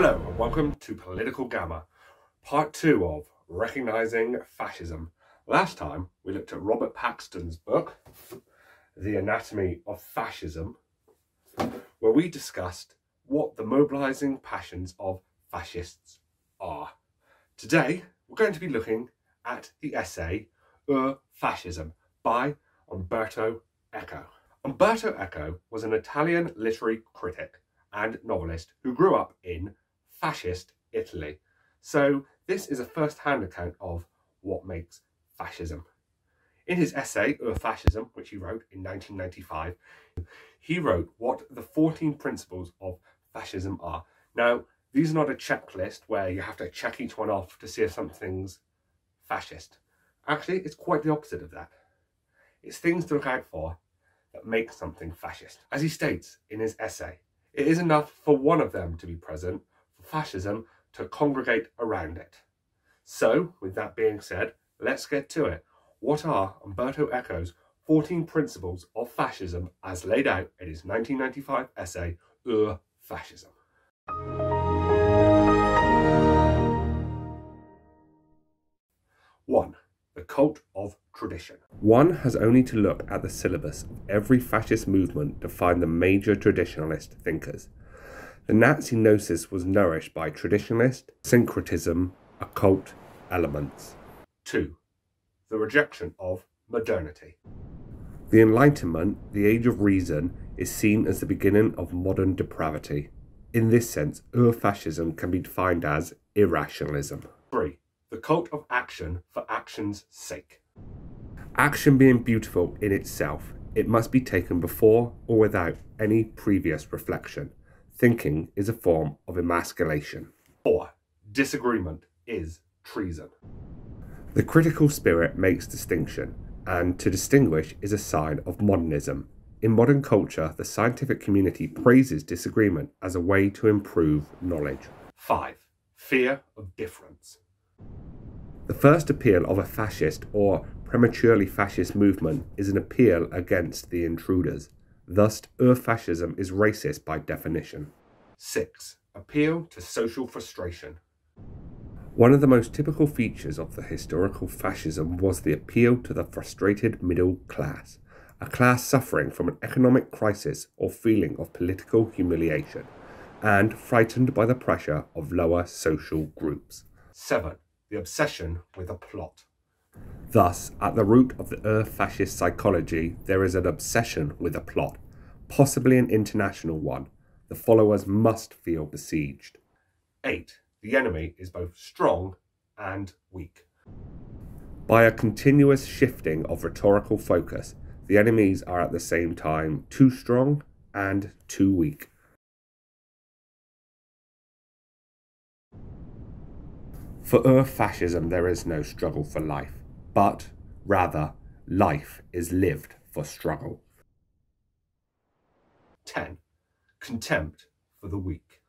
Hello, and welcome to Political Glamour, part two of Recognizing Fascism. Last time we looked at Robert Paxton's book, The Anatomy of Fascism, where we discussed what the mobilizing passions of fascists are. Today we're going to be looking at the essay Ur Fascism by Umberto Eco. Umberto Eco was an Italian literary critic and novelist who grew up in fascist Italy. So this is a first-hand account of what makes fascism. In his essay, Ur Fascism, which he wrote in 1995, he wrote what the 14 principles of fascism are. Now, these are not a checklist where you have to check each one off to see if something's fascist. Actually, it's quite the opposite of that. It's things to look out for that make something fascist. As he states in his essay, it is enough for one of them to be present fascism to congregate around it. So, with that being said, let's get to it. What are Umberto Eco's 14 principles of fascism as laid out in his 1995 essay, Ur Fascism? One, the cult of tradition. One has only to look at the syllabus of every fascist movement to find the major traditionalist thinkers. The Nazi gnosis was nourished by traditionalist, syncretism, occult elements. 2. The rejection of modernity. The Enlightenment, the age of reason, is seen as the beginning of modern depravity. In this sense, Ur-fascism can be defined as irrationalism. 3. The cult of action for action's sake. Action being beautiful in itself, it must be taken before or without any previous reflection. Thinking is a form of emasculation. 4. Disagreement is treason. The critical spirit makes distinction, and to distinguish is a sign of modernism. In modern culture, the scientific community praises disagreement as a way to improve knowledge. 5. Fear of difference. The first appeal of a fascist or prematurely fascist movement is an appeal against the intruders. Thus, Ur-fascism is racist by definition. 6. Appeal to social frustration. One of the most typical features of the historical fascism was the appeal to the frustrated middle class, a class suffering from an economic crisis or feeling of political humiliation, and frightened by the pressure of lower social groups. 7 the obsession with a plot. Thus, at the root of the Ur fascist psychology, there is an obsession with a plot, possibly an international one. The followers must feel besieged. 8. The enemy is both strong and weak. By a continuous shifting of rhetorical focus, the enemies are at the same time too strong and too weak. For Ur-fascism there is no struggle for life, but rather life is lived for struggle. 10. Contempt for the weak.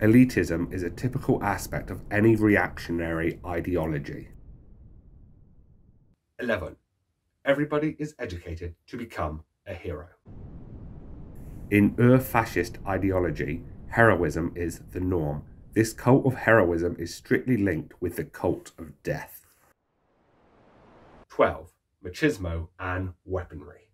Elitism is a typical aspect of any reactionary ideology. 11. Everybody is educated to become a hero. In Ur-fascist ideology, heroism is the norm this cult of heroism is strictly linked with the cult of death. 12. Machismo and weaponry.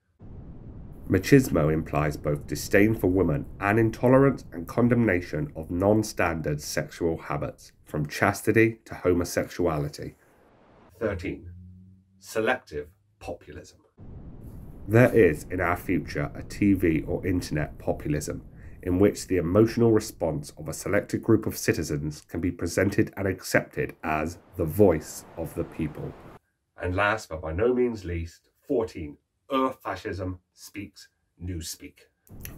Machismo implies both disdain for women and intolerance and condemnation of non standard sexual habits, from chastity to homosexuality. 13. Selective populism. There is in our future a TV or internet populism in which the emotional response of a selected group of citizens can be presented and accepted as the voice of the people. And last but by no means least, 14. Ur-fascism speaks newspeak.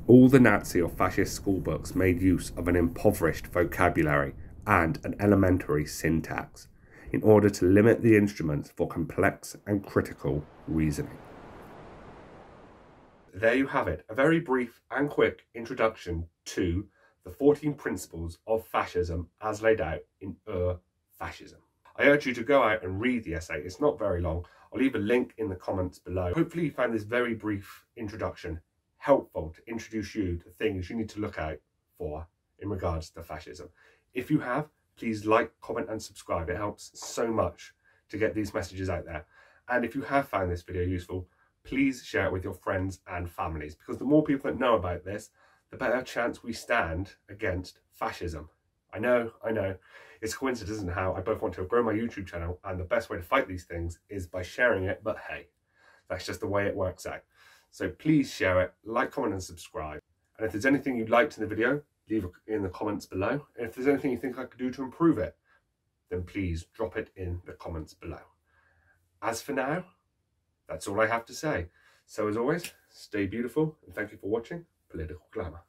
All the Nazi or fascist schoolbooks made use of an impoverished vocabulary and an elementary syntax in order to limit the instruments for complex and critical reasoning there you have it, a very brief and quick introduction to the 14 principles of fascism as laid out in Ur Fascism. I urge you to go out and read the essay. It's not very long. I'll leave a link in the comments below. Hopefully you found this very brief introduction helpful to introduce you to things you need to look out for in regards to fascism. If you have, please like, comment and subscribe. It helps so much to get these messages out there. And if you have found this video useful, please share it with your friends and families because the more people that know about this, the better chance we stand against fascism. I know, I know, it's coincidence isn't how I both want to grow my YouTube channel and the best way to fight these things is by sharing it, but hey, that's just the way it works out. So please share it, like, comment and subscribe. And if there's anything you liked in the video, leave it in the comments below. And if there's anything you think I could do to improve it, then please drop it in the comments below. As for now, that's all I have to say. So as always, stay beautiful and thank you for watching Political Glamour.